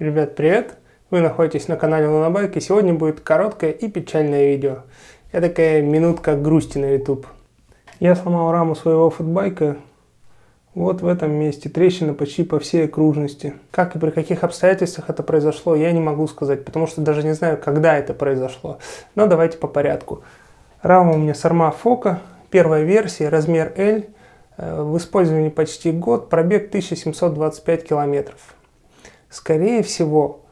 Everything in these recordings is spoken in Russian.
Ребят, привет! Вы находитесь на канале Лунабайк и сегодня будет короткое и печальное видео. Это такая минутка грусти на YouTube. Я сломал раму своего футбайка вот в этом месте. Трещина почти по всей окружности. Как и при каких обстоятельствах это произошло, я не могу сказать, потому что даже не знаю, когда это произошло. Но давайте по порядку. Рама у меня Сарма Фока, первая версия, размер L, э, в использовании почти год, пробег 1725 километров. Скорее всего,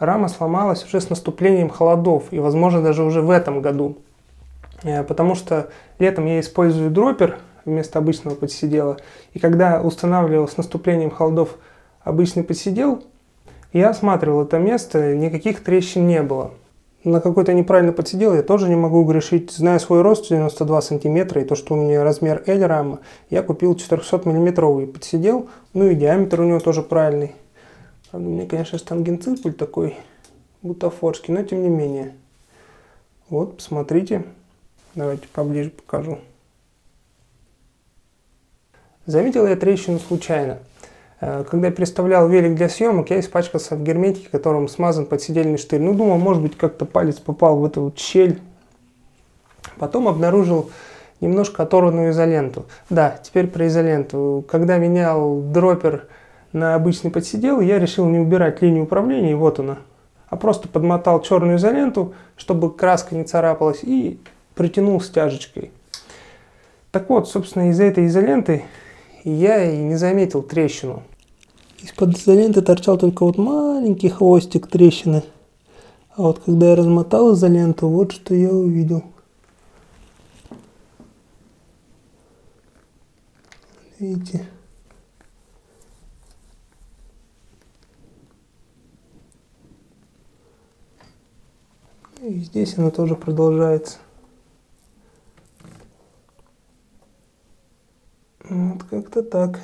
рама сломалась уже с наступлением холодов, и возможно даже уже в этом году. Э, потому что летом я использую дропер вместо обычного подсидела. И когда устанавливал с наступлением холодов обычный подсидел, я осматривал это место, никаких трещин не было. На какой-то неправильно подсидел я тоже не могу грешить. Зная свой рост 92 сантиметра и то, что у меня размер L рама, я купил 400 миллиметровый подсидел, ну и диаметр у него тоже правильный. Правда, у меня, конечно, штангенциркуль такой бутафорский, но тем не менее. Вот, посмотрите. Давайте поближе покажу. Заметил я трещину случайно. Э, когда я переставлял велик для съемок, я испачкался в герметике, которым смазан подсидельный штырь. Ну, думал, может быть, как-то палец попал в эту вот щель. Потом обнаружил немножко оторванную изоленту. Да, теперь про изоленту. Когда менял дропер на обычный подсидел, я решил не убирать линию управления, и вот она. А просто подмотал черную изоленту, чтобы краска не царапалась, и притянул стяжечкой. Так вот, собственно, из-за этой изоленты я и не заметил трещину. Из-под изоленты торчал только вот маленький хвостик трещины. А вот когда я размотал изоленту, вот что я увидел. Видите? Здесь она тоже продолжается. Вот как-то так.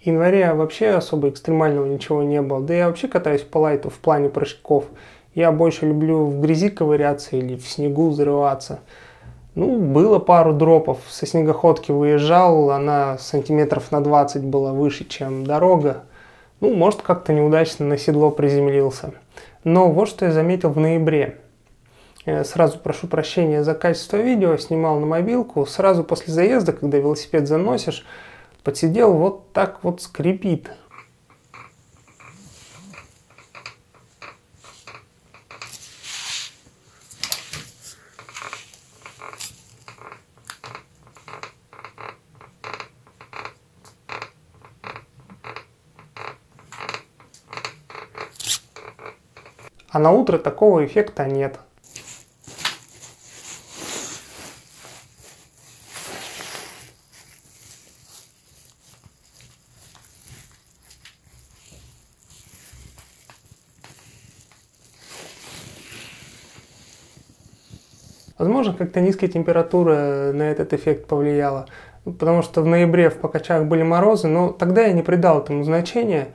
В январе вообще особо экстремального ничего не было. Да я вообще катаюсь по лайту в плане прыжков. Я больше люблю в грязи ковыряться или в снегу взрываться. Ну, было пару дропов. Со снегоходки выезжал, она сантиметров на 20 была выше, чем дорога. Ну, может, как-то неудачно на седло приземлился. Но вот что я заметил в ноябре. Сразу прошу прощения за качество видео, снимал на мобилку. Сразу после заезда, когда велосипед заносишь, подсидел вот так вот скрипит. А на утро такого эффекта нет. Возможно, как-то низкая температура на этот эффект повлияла. Потому что в ноябре в Покачах были морозы, но тогда я не придал этому значения.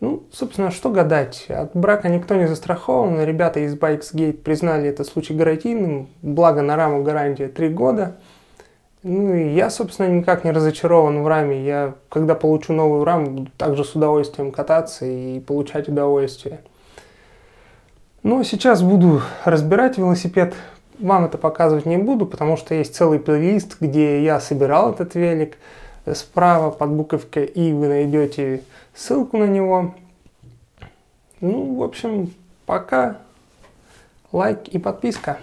Ну, собственно, что гадать. От брака никто не застрахован. Ребята из Bikesgate признали этот случай гарантийным. Благо на раму гарантия 3 года. Ну и я, собственно, никак не разочарован в раме. Я, когда получу новую раму, буду также с удовольствием кататься и получать удовольствие. Ну, сейчас буду разбирать велосипед. Вам это показывать не буду, потому что есть целый плейлист, где я собирал этот велик. Справа под буковкой «И» вы найдете ссылку на него. Ну, в общем, пока. Лайк и подписка.